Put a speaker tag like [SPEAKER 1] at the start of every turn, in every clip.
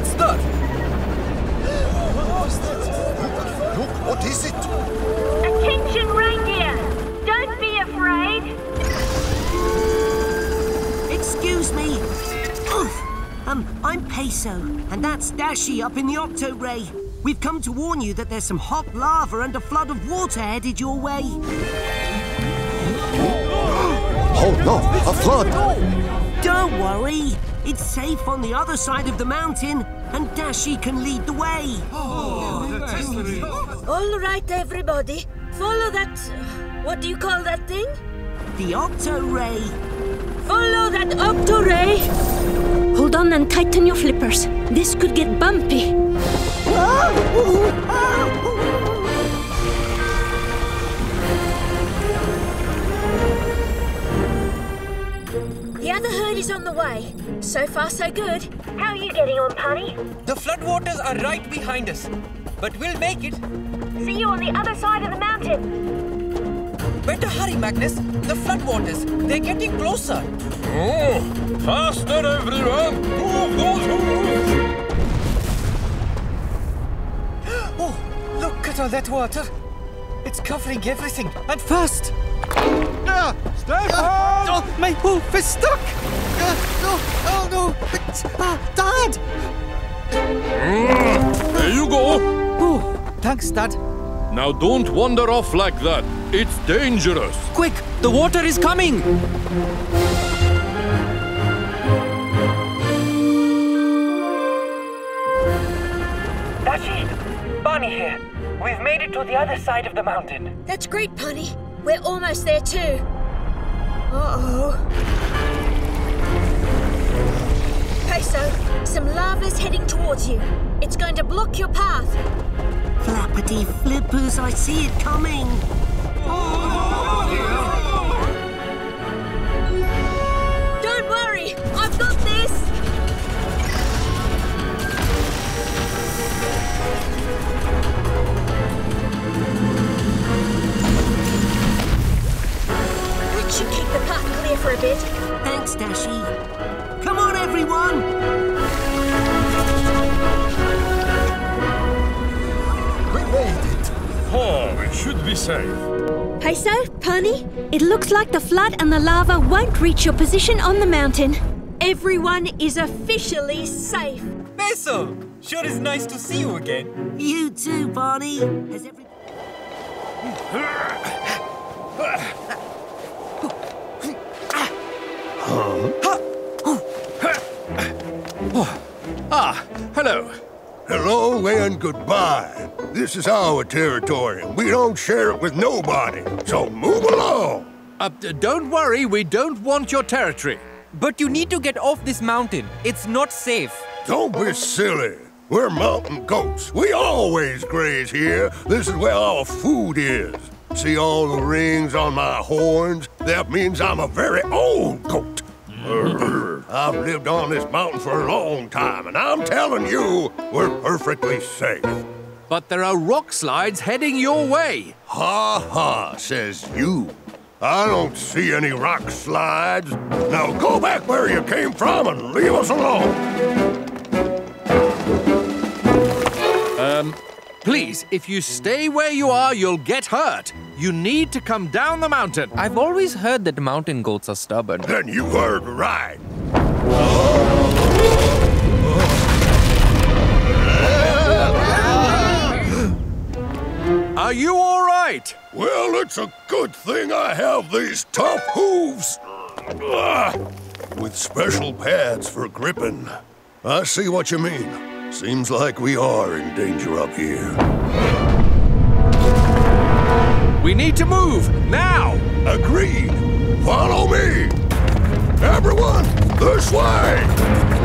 [SPEAKER 1] What's that?
[SPEAKER 2] Look, what is it?
[SPEAKER 3] Attention reindeer! Don't be afraid!
[SPEAKER 4] Excuse me. Oof. Um, I'm Peso, and that's Dashi up in the Octo Ray. We've come to warn you that there's some hot lava and a flood of water headed your way.
[SPEAKER 2] Oh no, a flood!
[SPEAKER 4] Don't worry. It's safe on the other side of the mountain, and Dashi can lead the way.
[SPEAKER 5] Oh, All right, everybody. Follow that. Uh, what do you call that thing?
[SPEAKER 4] The Octo Ray.
[SPEAKER 5] Follow that octo ray.
[SPEAKER 6] Hold on and tighten your flippers. This could get bumpy. Ah!
[SPEAKER 5] The other herd is on the way. So far, so good.
[SPEAKER 3] How are you getting on, Paani?
[SPEAKER 1] The floodwaters are right behind us. But we'll make it.
[SPEAKER 3] See you on the other side of the mountain.
[SPEAKER 1] Better hurry, Magnus. The floodwaters, they're getting closer.
[SPEAKER 7] Oh, faster, everyone! Move those hooves!
[SPEAKER 1] Oh, look at all that water. It's covering everything. And fast.
[SPEAKER 7] Yeah, stay
[SPEAKER 1] my hoof is stuck. Uh, no, oh no. It's, uh, Dad.
[SPEAKER 7] There you go.
[SPEAKER 1] Oh, thanks, Dad.
[SPEAKER 7] Now don't wander off like that. It's dangerous.
[SPEAKER 1] Quick, the water is coming. Dashi, Paani here. We've made it to the other side of the mountain.
[SPEAKER 5] That's great, Paani. We're almost there too. Uh oh. Peso, some lava's heading towards you. It's going to block your path.
[SPEAKER 4] Flappity flippers, I see it coming.
[SPEAKER 5] For a bit.
[SPEAKER 4] Thanks, Dashi. Come on, everyone.
[SPEAKER 2] We made it!
[SPEAKER 7] Oh, it should be safe.
[SPEAKER 6] Peso, Paani, it looks like the flood and the lava won't reach your position on the mountain.
[SPEAKER 5] Everyone is officially safe.
[SPEAKER 1] Peso, sure is nice to see you again.
[SPEAKER 4] You too, Paani. Has every...
[SPEAKER 7] Hmm. Hello
[SPEAKER 2] and goodbye. This is our territory, and we don't share it with nobody. So move along.
[SPEAKER 8] Uh, don't worry, we don't want your territory.
[SPEAKER 1] But you need to get off this mountain. It's not safe.
[SPEAKER 2] Don't be silly. We're mountain goats. We always graze here. This is where our food is. See all the rings on my horns? That means I'm a very old goat. I've lived on this mountain for a long time, and I'm telling you, we're perfectly safe.
[SPEAKER 8] But there are rock slides heading your way.
[SPEAKER 2] Ha ha, says you. I don't see any rock slides. Now go back where you came from and leave us alone.
[SPEAKER 8] Um, please, if you stay where you are, you'll get hurt. You need to come down the mountain.
[SPEAKER 1] I've always heard that mountain goats are stubborn.
[SPEAKER 2] Then you heard right.
[SPEAKER 8] Are you all right?
[SPEAKER 2] Well, it's a good thing I have these tough hooves. With special pads for gripping. I see what you mean. Seems like we are in danger up here.
[SPEAKER 8] We need to move now.
[SPEAKER 2] Agreed. Follow me. Everyone, this way.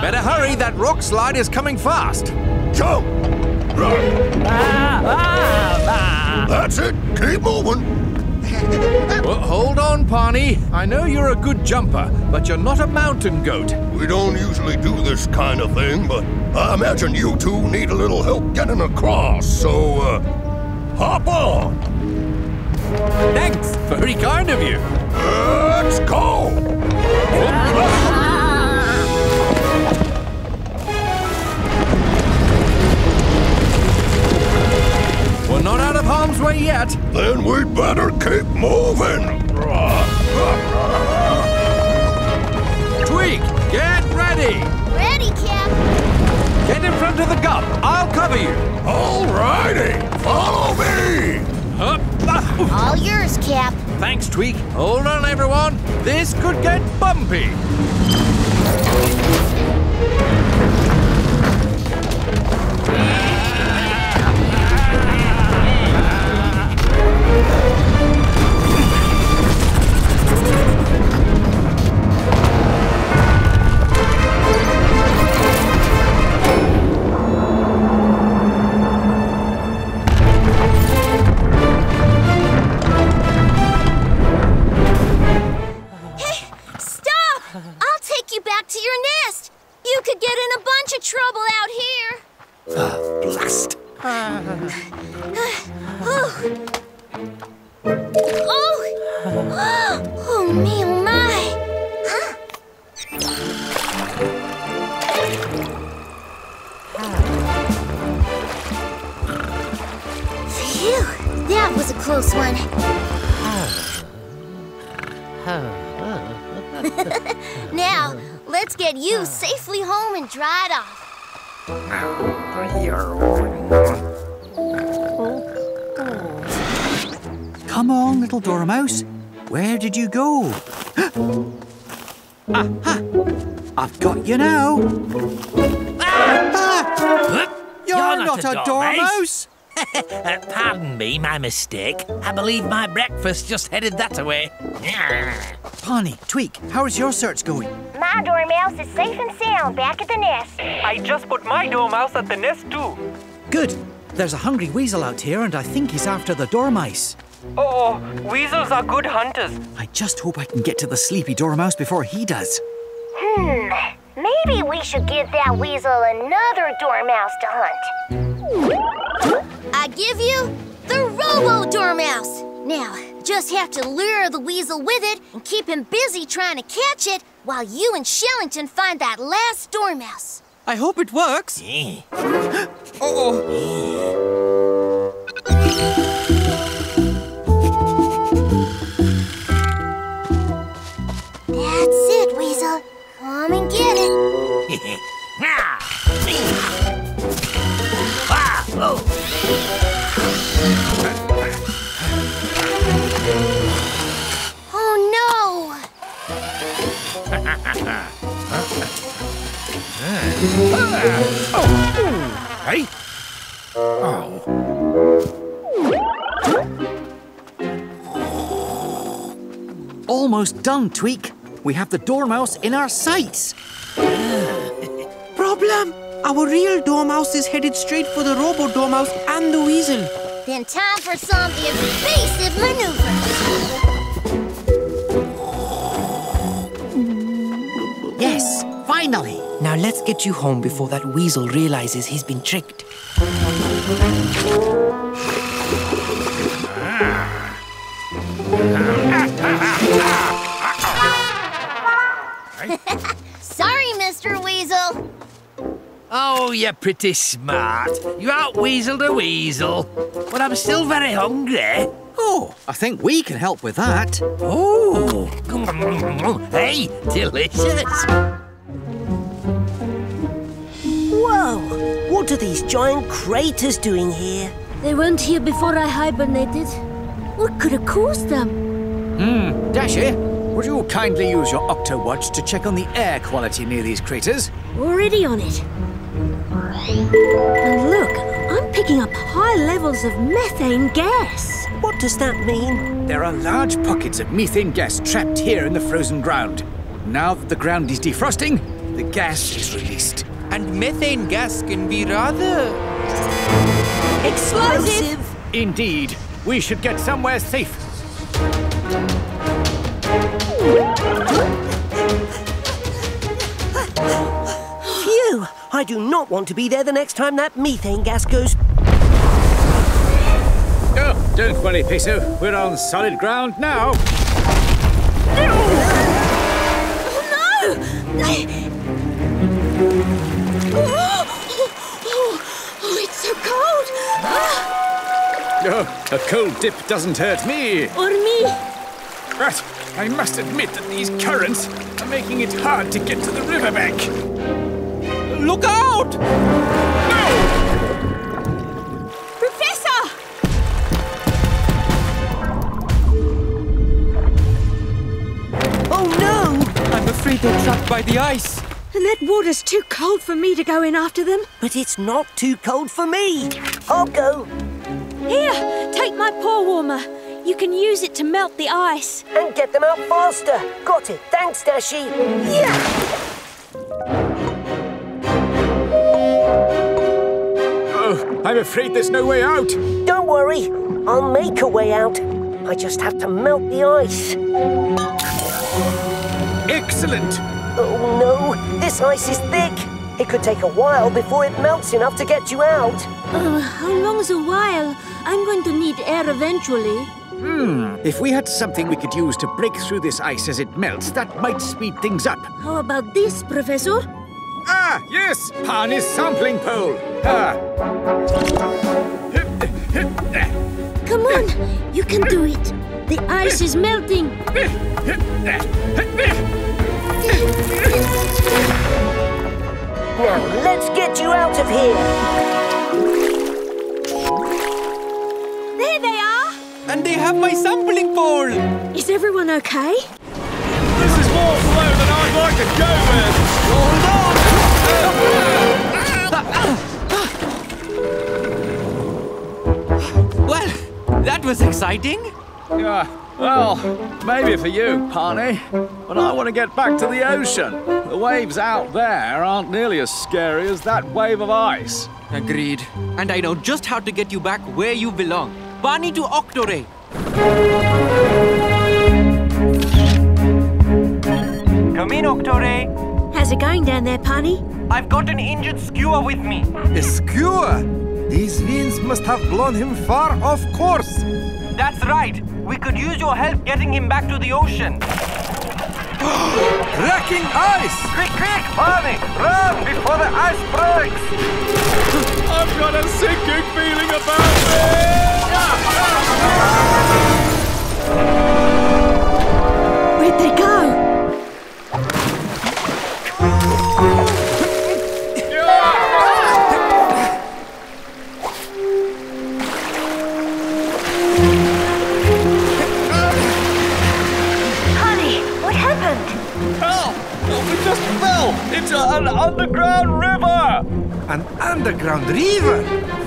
[SPEAKER 8] Better hurry, that rock slide is coming fast.
[SPEAKER 2] Jump. That's it. Keep moving.
[SPEAKER 8] Well, hold on, Paani. I know you're a good jumper, but you're not a mountain goat.
[SPEAKER 2] We don't usually do this kind of thing, but I imagine you two need a little help getting across, so, uh, hop on.
[SPEAKER 1] Thanks.
[SPEAKER 8] Very kind of you.
[SPEAKER 2] Let's go!
[SPEAKER 8] We're not out of harm's way yet.
[SPEAKER 2] Then we'd better keep moving.
[SPEAKER 8] Tweak, get ready.
[SPEAKER 9] Ready,
[SPEAKER 8] Get in front of the GUP. I'll cover you.
[SPEAKER 2] All righty. follow me!
[SPEAKER 8] Up.
[SPEAKER 9] All yours, Cap.
[SPEAKER 8] Thanks, Tweak. Hold on, everyone. This could get bumpy.
[SPEAKER 9] Oh! Oh, me, oh, my. Phew, that was a close one. now, let's get you safely home and dried off.
[SPEAKER 10] Little Dormouse. Where did you go? Aha! I've got you now. Ah! You're, not, a dormouse.
[SPEAKER 11] Uh, pardon me, my mistake. I believe my breakfast just headed that way.
[SPEAKER 10] Paani, Tweak, how's your search going?
[SPEAKER 9] My dormouse is safe and sound back at the nest.
[SPEAKER 1] I just put my dormouse at the nest too.
[SPEAKER 10] Good. There's a hungry weasel out here, and I think he's after the dormice.
[SPEAKER 1] Oh, weasels are good hunters.
[SPEAKER 10] I just hope I can get to the sleepy dormouse before he does.
[SPEAKER 9] Hmm, maybe we should give that weasel another dormouse to hunt. I give you the Robo Dormouse. Now, just have to lure the weasel with it and keep him busy trying to catch it while you and Shellington find that last dormouse.
[SPEAKER 10] I hope it works.
[SPEAKER 11] Eh.
[SPEAKER 9] That's
[SPEAKER 11] Oh, oh,
[SPEAKER 9] oh,
[SPEAKER 8] hey?
[SPEAKER 10] Almost done, Tweak. We have the dormouse in our sights.
[SPEAKER 4] Problem? Our real dormouse is headed straight for the robo dormouse and the weasel.
[SPEAKER 9] Then time for some evasive maneuvers.
[SPEAKER 10] Yes, finally.
[SPEAKER 4] Now let's get you home before that weasel realizes he's been tricked.
[SPEAKER 9] Sorry, Mr. Weasel.
[SPEAKER 11] Oh, you're pretty smart. You out-weaseled a weasel. But I'm still very hungry.
[SPEAKER 10] Oh, I think we can help with that.
[SPEAKER 11] Oh, hey, delicious.
[SPEAKER 4] Giant craters doing here?
[SPEAKER 5] They weren't here before I hibernated. What could have caused them?
[SPEAKER 10] Hmm, Dashi, would you kindly use your octo-watch to check on the air quality near these craters?
[SPEAKER 5] Already on it. And look, I'm picking up high levels of methane gas.
[SPEAKER 4] What does that mean?
[SPEAKER 10] There are large pockets of methane gas trapped here in the frozen ground. Now that the ground is defrosting, the gas is released.
[SPEAKER 1] And methane gas can be rather.
[SPEAKER 4] Explosive!
[SPEAKER 10] Indeed, we should get somewhere safe.
[SPEAKER 4] Phew! I do not want to be there the next time that methane gas goes.
[SPEAKER 10] Oh, Don't worry, Peso. We're on solid ground now. A cold dip doesn't hurt me.
[SPEAKER 5] or me.
[SPEAKER 10] But I must admit that these currents are making it hard to get to the riverbank.
[SPEAKER 1] Look out!
[SPEAKER 5] Professor!
[SPEAKER 4] Oh no!
[SPEAKER 1] I'm afraid they're trapped by the ice.
[SPEAKER 5] And that water's too cold for me to go in after them.
[SPEAKER 4] But it's not too cold for me. I'll go
[SPEAKER 5] Here, take my paw warmer. You can use it to melt the ice.
[SPEAKER 4] and get them out faster. Got it. Thanks, Dashi. Yeah!
[SPEAKER 10] Oh, I'm afraid there's no way out.
[SPEAKER 4] Don't worry. I'll make a way out. I just have to melt the ice.
[SPEAKER 10] Excellent.
[SPEAKER 4] Oh no, this ice is thick. It could take a while before it melts enough to get you out.
[SPEAKER 5] Oh, how long's a while? I'm going to need air eventually. Hmm.
[SPEAKER 10] If we had something we could use to break through this ice as it melts, that might speed things up.
[SPEAKER 5] How about this, Professor?
[SPEAKER 10] Ah, yes, Paani's sampling pole. Ah.
[SPEAKER 5] Come on, you can do it. The ice is melting.
[SPEAKER 4] Now, let's get you out of here.
[SPEAKER 5] There they are.
[SPEAKER 1] And they have my sampling pole.
[SPEAKER 5] Is everyone okay?
[SPEAKER 8] This is more flow than I'd like to go with. Hold on.
[SPEAKER 1] Well, that was exciting.
[SPEAKER 8] Yeah, well, maybe for you, Paani. But I want to get back to the ocean. The waves out there aren't nearly as scary as that wave of ice.
[SPEAKER 1] Agreed. And I know just how to get you back where you belong. Paani to Octoray. Come in, Octoray.
[SPEAKER 5] How's it going down there, Paani?
[SPEAKER 1] I've got an injured skua with me.
[SPEAKER 12] A skua? These winds must have blown him far off course.
[SPEAKER 1] That's right. We could use your help getting him back to the ocean.
[SPEAKER 12] Cracking ice!
[SPEAKER 1] Quick, quick, Paani! Run before the ice breaks!
[SPEAKER 8] I've got a sinking feeling about me.
[SPEAKER 5] Where'd they go?
[SPEAKER 8] An underground river.
[SPEAKER 12] An underground river?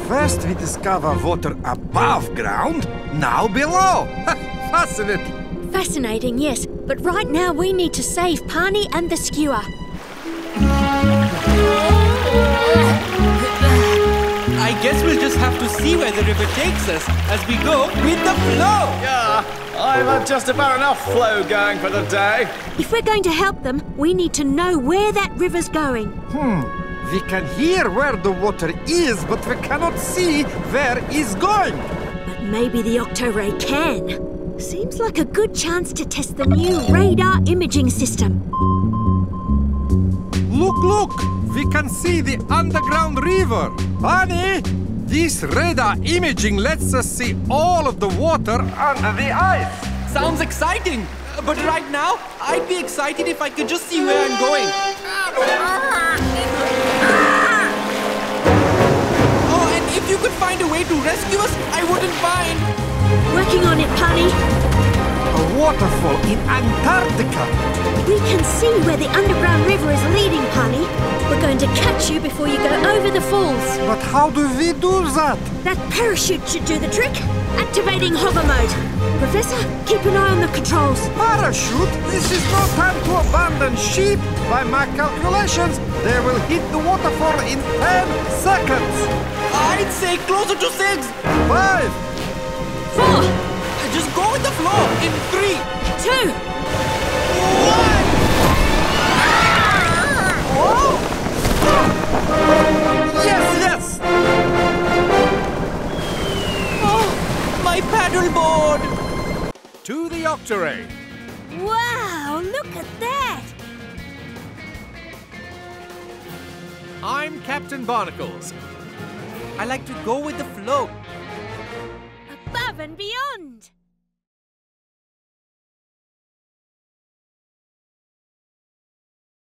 [SPEAKER 12] First we discover water above ground, now below. Fascinating.
[SPEAKER 5] Fascinating, yes. But right now we need to save Paani and the
[SPEAKER 1] skua. Guess we'll just have to see where the river takes us as we go with the flow.
[SPEAKER 8] Yeah, I've had just about enough flow going for the day.
[SPEAKER 5] If we're going to help them, we need to know where that river's going. Hmm.
[SPEAKER 12] We can hear where the water is, but we cannot see where it's going.
[SPEAKER 5] But maybe the Octoray can. Seems like a good chance to test the new radar imaging system.
[SPEAKER 12] Look, look! We can see the underground river. Paani, this radar imaging lets us see all of the water under the ice.
[SPEAKER 1] Sounds exciting. But right now, I'd be excited if I could just see where I'm going. Oh, and if you could find a way to rescue us, I wouldn't mind.
[SPEAKER 5] Working on it, Paani.
[SPEAKER 12] A waterfall in Antarctica.
[SPEAKER 5] We can see where the underground river is leading, Paani. We're going to catch you before you go over the falls.
[SPEAKER 12] But how do we do that?
[SPEAKER 5] That parachute should do the trick. Activating hover mode. Professor, keep an eye on the controls.
[SPEAKER 12] Parachute? This is no time to abandon ship. By my calculations, they will hit the waterfall in 10 seconds.
[SPEAKER 1] I'd say closer to six.
[SPEAKER 12] Five,
[SPEAKER 5] Four,
[SPEAKER 1] Just go with the flow in three.
[SPEAKER 5] two,
[SPEAKER 1] One.
[SPEAKER 12] yes, yes!
[SPEAKER 1] Oh, my my paddleboard!
[SPEAKER 8] To the Octoray.
[SPEAKER 5] Wow, look at that!
[SPEAKER 8] I'm Captain Barnacles.
[SPEAKER 1] I like to go with the flow.
[SPEAKER 5] Above and beyond!